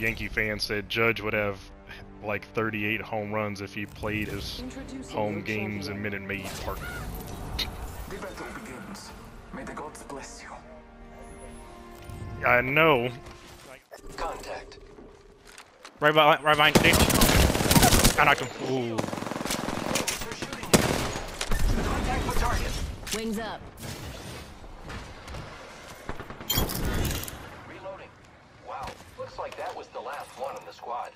Yankee fan said Judge would have like 38 home runs if he played his home games in Minute Maid Park. The battle begins. May the gods bless you. I know. Contact. Right behind, right behind Nate. I knocked him. Ooh. They're shooting you. Contact with target. Wings up. Reloading. Wow. Looks like that was the last one in the squad.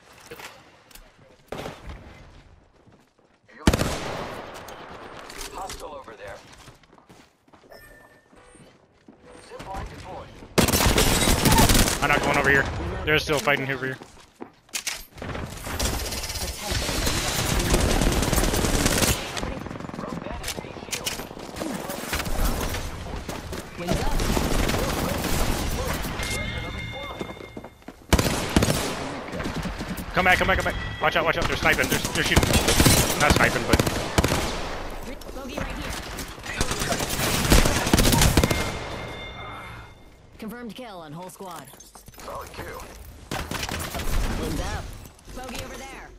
Hostile over there. Zipline deployed. I knocked one over here. They're still fighting over here. Come back, come back, come back. Watch out, watch out. They're sniping. They're, they're shooting. Not sniping, but Bogey right here. Confirmed kill on whole squad. Solid kill. Wings up. Bogey over there.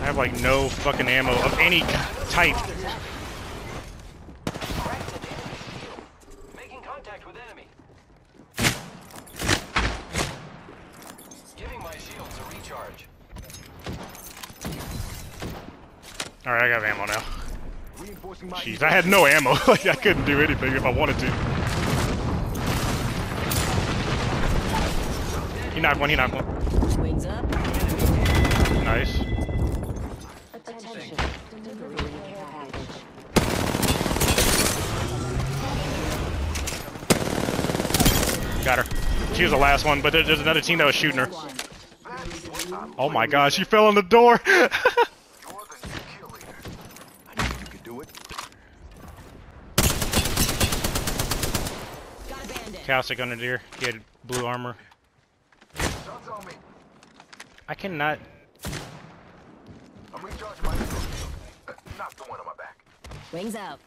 I have like no fucking ammo of any type. Cracked an enemy shield. Making contact with enemy. Giving my shields a recharge. Alright, I got ammo now. Reinforcing my Jeez, I had no ammo. like I couldn't do anything if I wanted to. He knocked one, he knocked one. Wings up. Nice. Attention. Delivery care package. Got her. She was the last one, but there's another team that was shooting her. One. Oh my gosh, you fell on the door! You're the new kill leader. I knew you could do it. Got a bandit. Caustic under there. He had blue armor. Shots on me. I cannot. I'm recharging my shield. Uh, Not the one on my back. Wings out.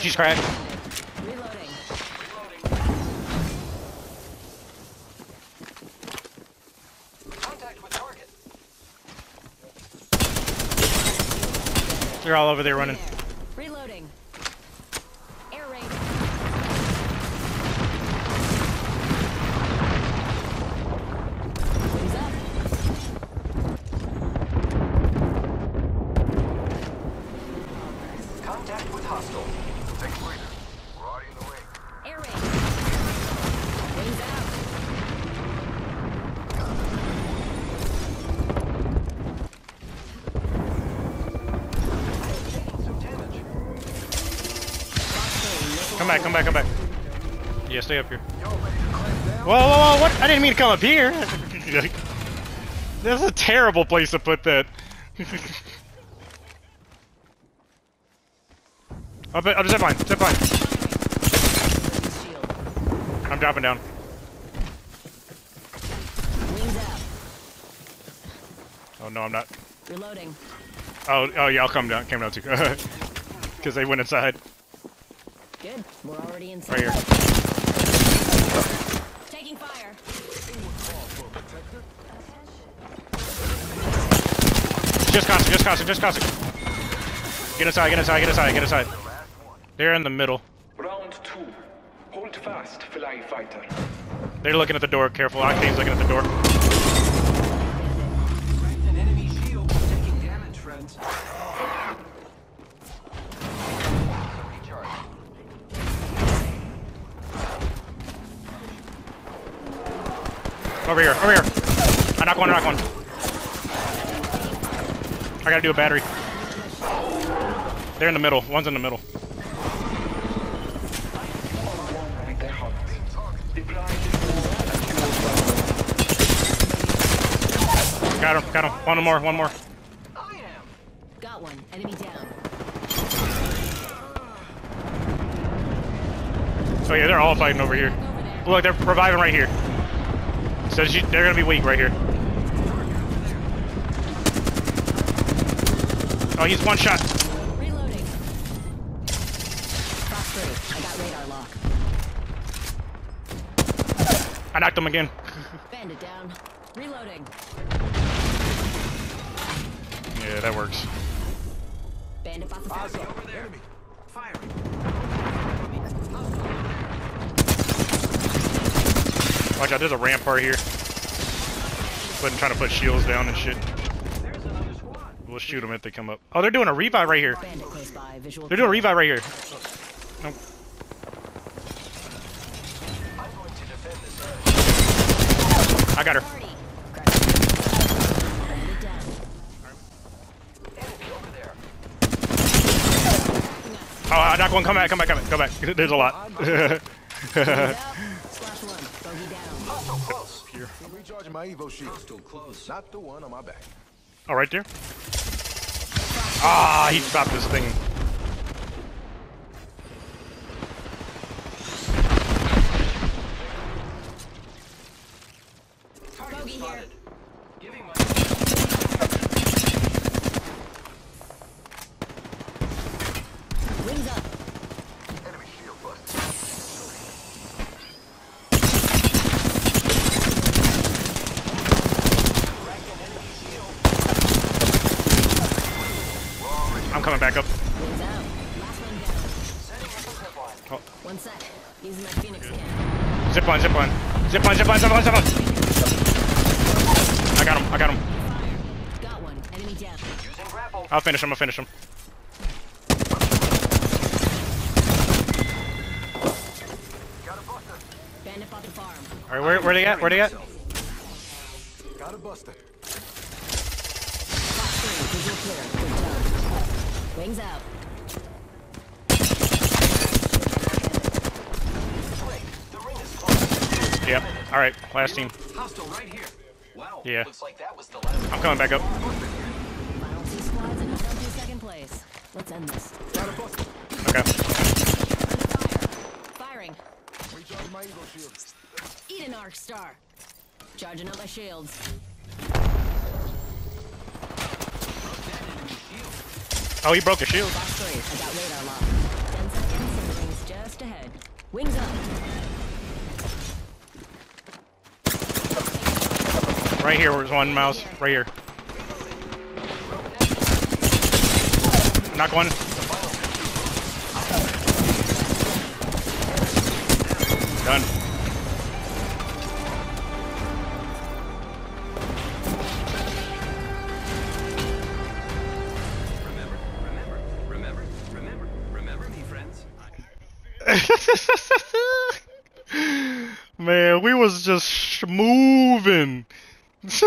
She's cracked. Reloading. Contact with target. They're all over there running. Come back, come back, come back. Yeah, stay up here. Whoa, whoa, whoa, what? I didn't mean to come up here. That's a terrible place to put that. Up, up, zip line, zip line. I'm dropping down. Oh no, I'm not. Reloading. Oh, oh yeah, I'll come down. Came down too. Because they went inside. Good. We're already inside. Right here. Taking fire. Just constant, just constant, just constant. Get inside, get inside, get inside, get inside. They're in the middle. Round two. Hold fast, fly fighter. They're looking at the door. Careful, Octane's looking at the door. Over here, over here. I knock one, I knock one. I gotta do a battery. They're in the middle. One's in the middle. Got him, got him. One more, one more. I. Got one. Enemy down. Oh yeah, they're all fighting over here. Look, they're reviving right here. So you, they're gonna be weak right here. Oh, he's one shot. Reloading. I got radar lock. I knocked him again. Bandit down. Reloading. Yeah, that works. Bandit awesome. over there. Fire. Watch out, there's a rampart here. Putting, trying to put shields down and shit. There's another squad. We'll shoot them if they come up. Oh, they're doing a revive right here. Bandit close by. Visual. They're doing a revive right here. Nope. I'm going to defend this area. I got her. Party. Bandit down. Enemy over there. Oh, I knocked one. Come back, come back, come back, come back. There's a lot. close. I'm recharging my Evo shield. Hostile close. Not the one on my back. oh, right there. Ah, he dropped this thing. Target Bogey here. spotted. Giving my Wings up. Enemy shield busted. I'm coming back up. Wings one down. Oh, One sec. Using my Phoenix scan. zip line, zip line, zip line, zip line, zip line, zip line. I got him. I got him. Got one. Enemy down. I'll finish him. I'll finish him. Got a buster. Bandit bought the farm. All right, where where they at? Where they at? Got a buster. Wings out. Wait, the ring is close. Yep. All right, last team. Hostile right here. Wow. Yeah. Looks like that was the last. I'm coming back up. Final two squads in a empty second place. Let's end this. Got a buster. Okay. Fire. Firing. Recharging my Evo shield. Eat an arc star. Charging up my shields. Oh, he broke a shield. Right here, where's one mouse? Right here. Knock one. Done. Man, we was just moving.